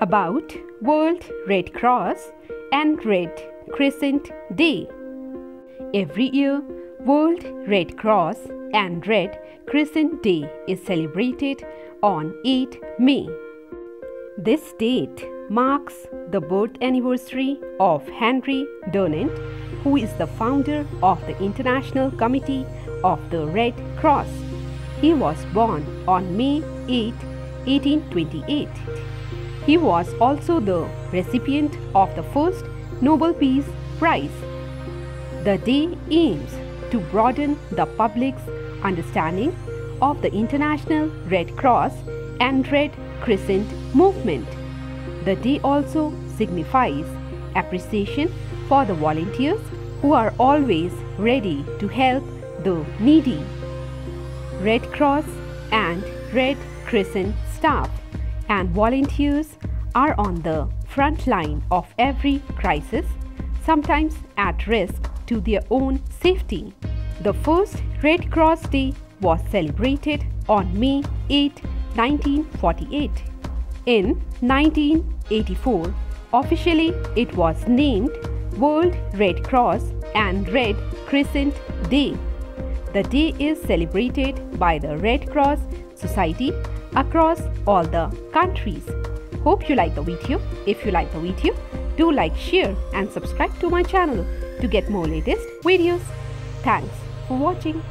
about World Red Cross and Red Crescent Day. Every year, World Red Cross and Red Crescent Day is celebrated on 8 May. This date marks the birth anniversary of Henry Dunant, who is the founder of the International Committee of the Red Cross. He was born on May 8, 1828. He was also the recipient of the first Nobel Peace Prize. The day aims to broaden the public's understanding of the International Red Cross and Red Crescent movement. The day also signifies appreciation for the volunteers who are always ready to help the needy. Red Cross and Red Crescent staff and volunteers are on the front line of every crisis, sometimes at risk to their own safety. The first Red Cross Day was celebrated on May 8, 1948. In 1984, officially it was named World Red Cross and Red Crescent Day. The day is celebrated by the Red Cross Society across all the countries. Hope you like the video. If you like the video, do like, share and subscribe to my channel to get more latest videos. Thanks for watching.